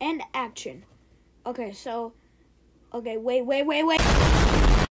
and action. Okay, so, okay, wait, wait, wait, wait.